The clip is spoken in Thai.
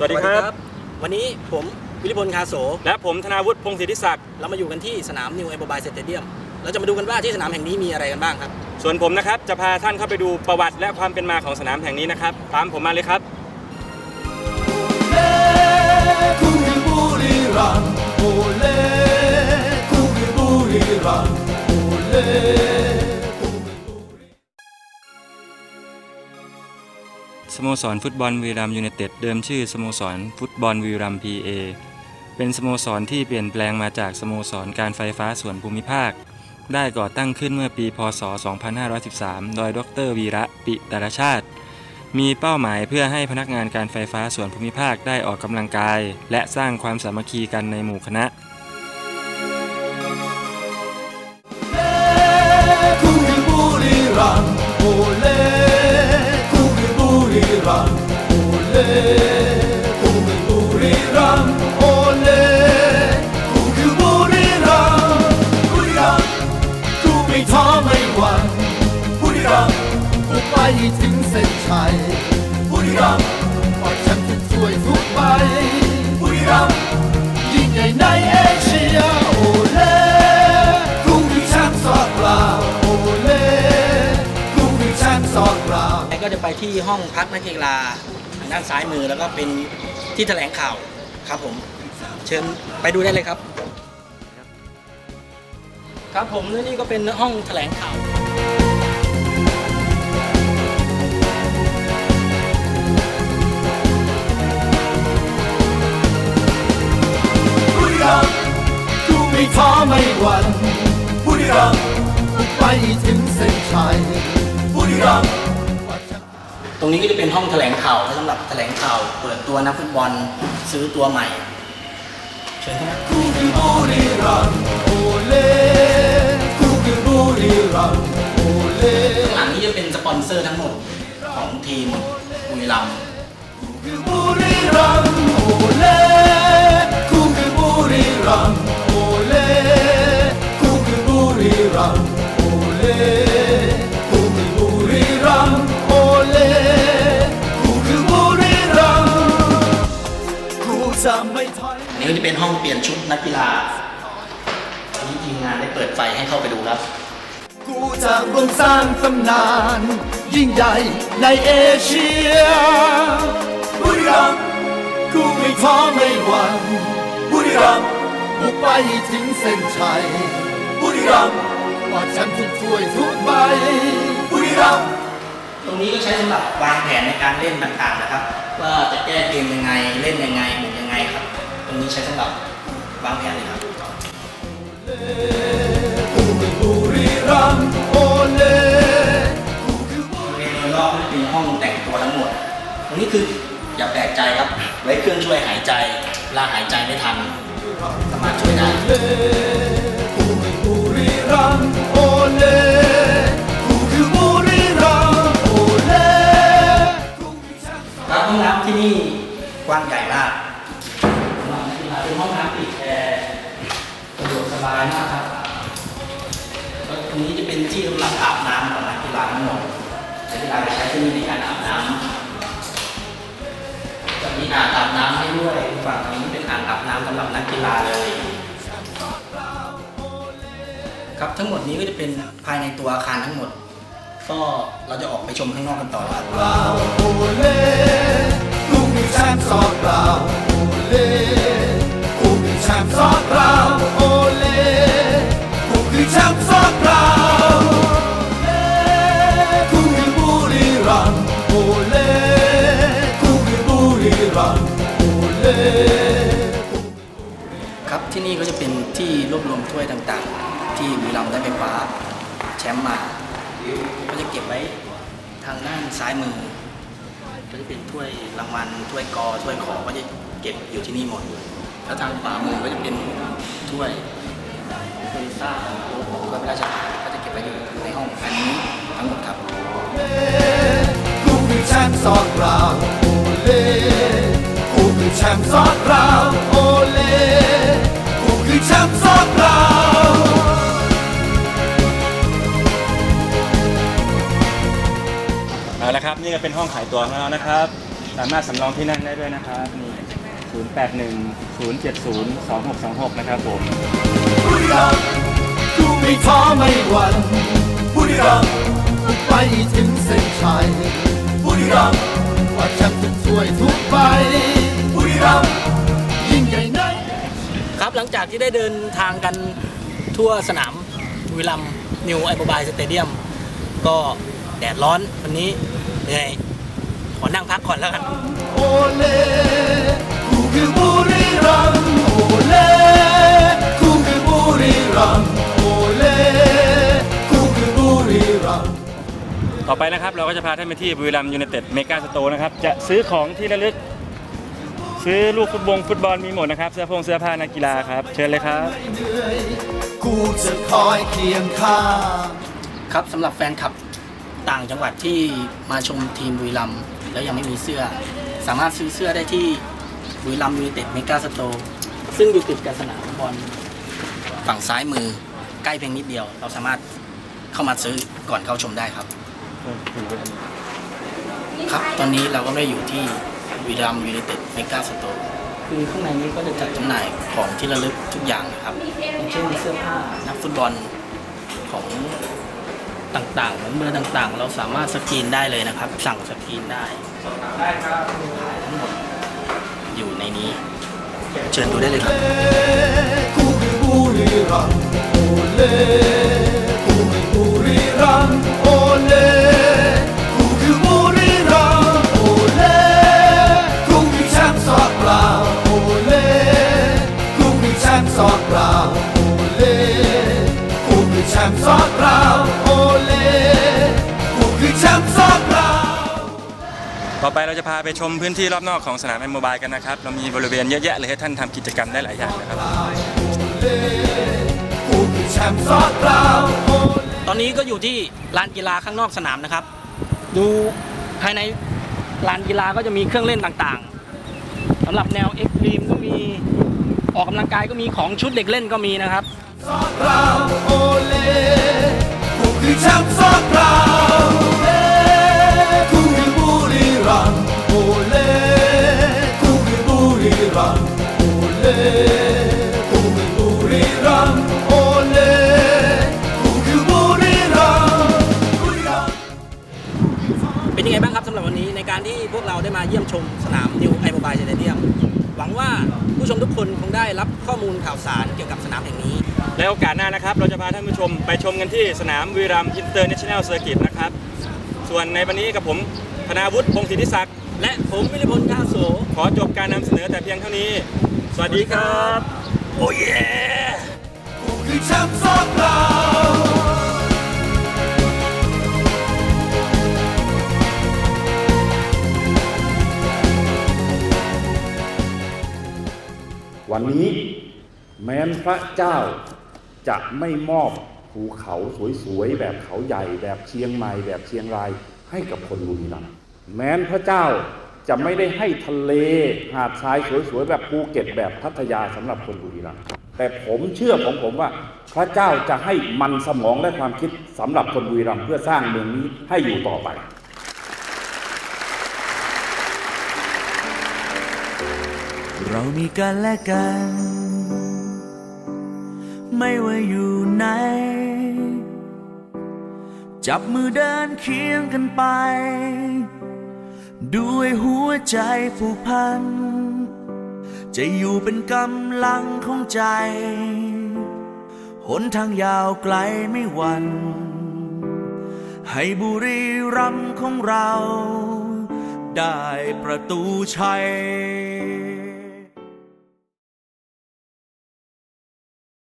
สวัสดีครับ วันนี้ผมวิริพลคาโส และผมธนาวุฒิพงศิริศักดิ์เรามาอยู่กันที่สนามนิวเอโบบายสเตเดียมเราจะมาดูกันว่าที่สนามแห่งนี้มีอะไรกันบ้างครับ ส่วนผมนะครับจะพาท่านเข้าไปดูประวัติและความเป็นมาของสนามแห่งนี้นะครับ ตามผมมาเลยครับ Kugi Buriram, ole, Kugi Buriram, ole. สโมสรฟุตบอลวีรัมยูไนเต็ดเดิมชื่อสโมสรฟุตบอลวีรัมพีเอเป็นสโมสรที่เปลี่ยนแปลงมาจากสโมสรการไฟฟ้าส่วนภูมิภาค ได้ก่อตั้งขึ้นเมื่อปี พศ 2513 โดยดรวีระปิตรชาติ มีเป้าหมายเพื่อให้พนักงานการไฟฟ้าส่วนภูมิภาคได้ออกกำลังกาย และสร้างความสามัคคีกันในหมู่คณะ ก็จะไปที่ห้องพักนักกีฬาทางด้านซ้ายมือแล้วก็เป็นที่แถลงข่าวครับผม เชิญไปดูได้เลยครับ ครับผมและนี่ก็เป็นห้องแถลงข่าวไม่ท้อไม่หวั่นบุรีรักไปถึงเส้นชัย รงนี้ก็จะเป็นห้องแถลงข่าวสำหรับแถลงข่าว เปิดตัวนักฟุตบอลซื้อตัวใหม่ เชิญครับกูคือบุรีรัมโอเล่กูคือบุรีรัมโอเล่หลังนี้จะเป็นสปอนเซอร์ทั้งหมดของทีมบุรีรัมย์คือบุรีรัมย์ เป็นห้องเปลี่ยนชุดนักกีฬาอันนี้ทีมงานได้เปิดไฟให้เข้าไปดูครับ กูจะร่วมสร้างตำนาน ยิ่งใหญ่ในเอเชียบุรีรัมย์กูไม่ท้อไม่หวั่นบุรีรัมย์บุกไปถึงเส้นชัยบุรีรัมย์ว่าฉันทุกถ้วยทุกใบบุรีรัมย์ตรงนี้ก็ใช้สำหรับวางแผนในการเล่นต่างๆนะครับ ว่าจะแก้เกมยังไงเล่นยังไงหมุนยังไงครับ ตรงนี้ใช้สำหรับวางแผนเลยครับบริเวณโดยรอบเป็นห้องแต่งตัวทั้งหมดตรงนี้คืออย่าแปลกใจครับ ไว้เครื่องช่วยหายใจลาหายใจไม่ทันสามารถช่วยได้กูคือบุรีรัมย์โอเล่กูคือบุรีรัมย์โอเล่กูคือแชมป์ครับห้องน้ำที่นี่กว้างใหญ่มาก นักกีฬาเป็นห้องน้ำติดแอร์สะดวกสบายมากครับแล้วตรงนี้จะเป็นที่สำหรับอาบน้ำของนักกีฬาทั้งหมดนักกีฬาจะใช้ที่นี่ในการอาบน้ำจะมีอ่างอาบน้ำให้ด้วยฝั่งนี้เป็นอ่างอาบน้ำสำหรับนักกีฬาเลย ครับทั้งหมดนี้ก็จะเป็นภายในตัวอาคารทั้งหมด ก็เราจะออกไปชมข้างนอกกันต่อครับเมีแชมป์สองเราโอเล่กูคือแชมป์สองเราเล่กูคือบุรีรัมย์โอเล่กูคือบุรีรัมย์โอเล่ครับที่นี่ก็จะเป็นที่รวบรวมถ้วยต่างๆ ที่บุรีรัมย์ได้ไปคว้าแชมป์มาก็จะเก็บไว้ทางด้านซ้ายมือก็จะเป็นถ้วยรางวัลถ้วยกอถ้วยขอก็จะเก็บอยู่ที่นี่หมด แล้วทางขวามือก็จะเป็นถ้วยของโตโยต้าของโค้กของถ้วยพระราชทานก็จะเก็บไว้อยู่ในห้องอันนี้ทั้งหมดครับกูคือแชมป์สองเราโอเล่กูคือแชมป์สองเราโอเล่กูคือแชมป์สองเราเอาละครับนี่ก็เป็นห้องขายตั๋วของเรานะครับตสามารถสำรองที่นั่งได้ด้วยนะครับนี่ 081 070 2626 นะครับผมบุรีรัมย์กูไม่ท้อไม่หวั่นบุรีรัมย์ไปถึงเส้นชัยบุรีรัมย์ว่าแชมป์ทุกถ้วยทุกใบบุรีรัมย์ยิ่งใหญ่ในครับหลังจากที่ได้เดินทางกันทั่วสนามบุรีรัมย์นิวไอโบบายสเตเดียมก็แดดร้อนวันนี้เหนื่อยขอนั่งพักก่อนแล้วกันโอเลกูคือบุ รีรัมย์โอเลกูคือบุรีรัมย์โอเลกูคือบุรีรัมย์ต่อไปนะครับเราก็จะพาท่านไปที่บุรีรัมย์ยูไนเต็ดเมกาสโตร์นะครับจะซื้อของที่ระลึก ซื้อลูกฟุตบอลฟุตบอลมีหมดนะครับเสื้อผงเสื้อผ้านักกีฬาครับเชิญเลยครับเหนื่อยกูจะคอยเคียงข้างครับสำหรับแฟนคลับต่างจังหวัดที่มาชมทีมบุรีรัมย์แล้วยังไม่มีเสื้อ สามารถซื้อเสื้อได้ที่ บุรีรัมย์ยูไนเต็ดเมกาสโตร์ซึ่งอยู่ติดกับสนามบอลฝั่งซ้ายมือใกล้เพียงนิดเดียว เราสามารถเข้ามาซื้อก่อนเข้าชมได้ครับ ครับตอนนี้เราก็ได้อยู่ที่บุรีรัมย์ยูไนเต็ดเมกาสโตร์คือข้างในนี้ก็จะจัดจำหน่ายของที่ระลึกทุกอย่างนะครับอย่างเช่นเสื้อผ้านักฟุตบอลของต่างๆเหมือนเบอร์ต่างๆ เราสามารถสกรีนได้เลยนะครับ สั่งสกรีนได้ได้ครับทั้งหมด อยู่ในนี้ เชิญดูได้เลยครับกูคือบุรีรัมย์โอเลกูคือบุรีรัมย์โอเลกูคือบุรีรัมย์โอเลกูคือแชมป์สอกเปล่าโอเลกูคือแชมป์ ต่อไปเราจะพาไปชมพื้นที่รอบนอกของสนามไอโมบายกันนะครับ เรามีบริเวณเยอะแยะเลยให้ท่านทำกิจกรรมได้หลายอย่างนะครับกูคือแชมป์สอกเปล่าโอเลตอนนี้ก็อยู่ที่ลานกีฬาข้างนอกสนามนะครับ ดูภายในลานกีฬาก็จะมีเครื่องเล่นต่างๆสำหรับแนว extreme ก็มีออกกำลังกายก็มีของชุดเด็กเล่นก็มีนะครับสอกเปล่าโอเลกูคือแชมป์สอกเปล่า มาเยี่ยมชมสนามนิวไอโมบายสเตเดียมหวังว่าผู้ชมทุกคนคงได้รับข้อมูลข่าวสารเกี่ยวกับสนามแห่งนี้ และโอกาสหน้านะครับ เราจะพาท่านผู้ชมไปชมกันที่สนามบุรีรัมย์อินเตอร์เนชั่นแนลเซอร์กิตนะครับ ส่วนในวันนี้กับผมธนาวุฒิพงศิทธิศักดิ์และผมวิริพลกาโสขอจบการนำเสนอแต่เพียงเท่านี้ สวัสดีครับ โอ้ยกู วันนี้แม้นพระเจ้าจะไม่มอบภูเขาสวยๆ แบบเขาใหญ่ แบบเชียงใหม่ แบบเชียงรายให้กับคนบุรีรัมย์แม้นพระเจ้าจะไม่ได้ให้ทะเลหาดทรายสวยๆ แบบภูเก็ตแบบพัทยาสำหรับคนบุรีรัมย์แต่ผมเชื่อของผมว่า พระเจ้าจะให้มันสมองและความคิดสำหรับคนบุรีรัมย์เพื่อสร้างเมืองนี้ให้อยู่ต่อไป เรามีกันและกัน ไม่ว่าอยู่ไหน จับมือเดินเคียงกันไป ด้วยหัวใจผูกพัน จะอยู่เป็นกำลังของใจ หนทางยาวไกลไม่หวันให้บุรีรัมของเรา ได้ประตูชัย